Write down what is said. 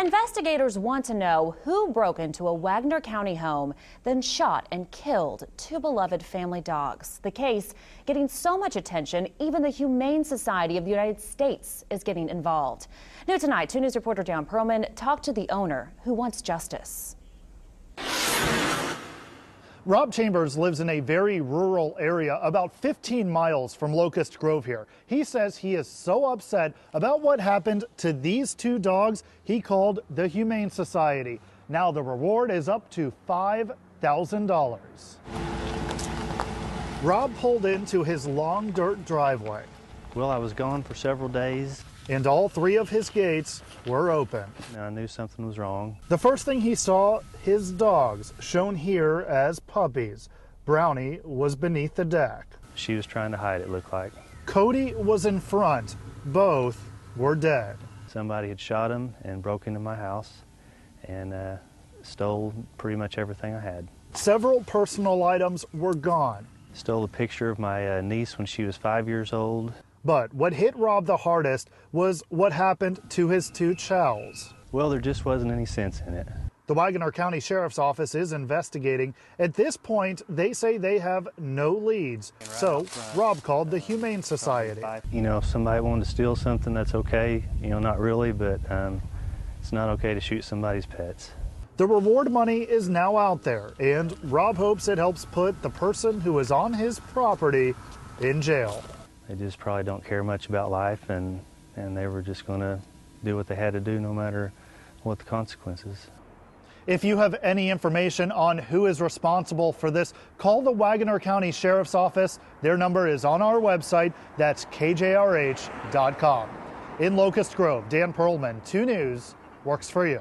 Investigators want to know who broke into a Wagoner County home, then shot and killed two beloved family dogs. The case getting so much attention, even the Humane Society of the United States is getting involved. New tonight, 2 News reporter Dan Perlman talked to the owner who wants justice. Rob Chambers lives in a very rural area about 15 miles from Locust Grove here. He says he is so upset about what happened to these two dogs he called the Humane Society. Now the reward is up to $5,000. Rob pulled into his long dirt driveway. Well, I was gone for several days. And all three of his gates were open. I knew something was wrong. The first thing he saw, his dogs, shown here as puppies. Brownie was beneath the deck. She was trying to hide, it looked like. Cody was in front. Both were dead. Somebody had shot him and broke into my house and uh, stole pretty much everything I had. Several personal items were gone. Stole a picture of my uh, niece when she was five years old. But what hit Rob the hardest was what happened to his two chows. Well, there just wasn't any sense in it. The Wagoner County Sheriff's Office is investigating. At this point, they say they have no leads. So Rob called the Humane Society. You know, if somebody wanted to steal something, that's okay. You know, not really, but um, it's not okay to shoot somebody's pets. The reward money is now out there, and Rob hopes it helps put the person who is on his property in jail. They just probably don't care much about life, and, and they were just going to do what they had to do no matter what the consequences. If you have any information on who is responsible for this, call the Wagoner County Sheriff's Office. Their number is on our website. That's kjrh.com. In Locust Grove, Dan Perlman, 2 News, works for you.